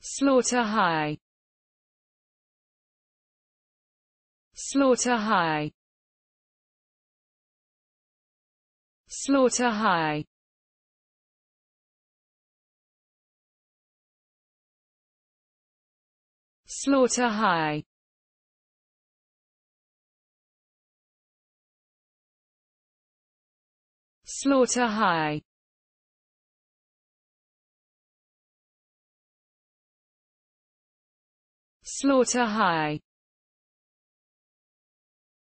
slaughter high. Slaughter high. Slaughter high. Slaughter high. Slaughter high slaughter high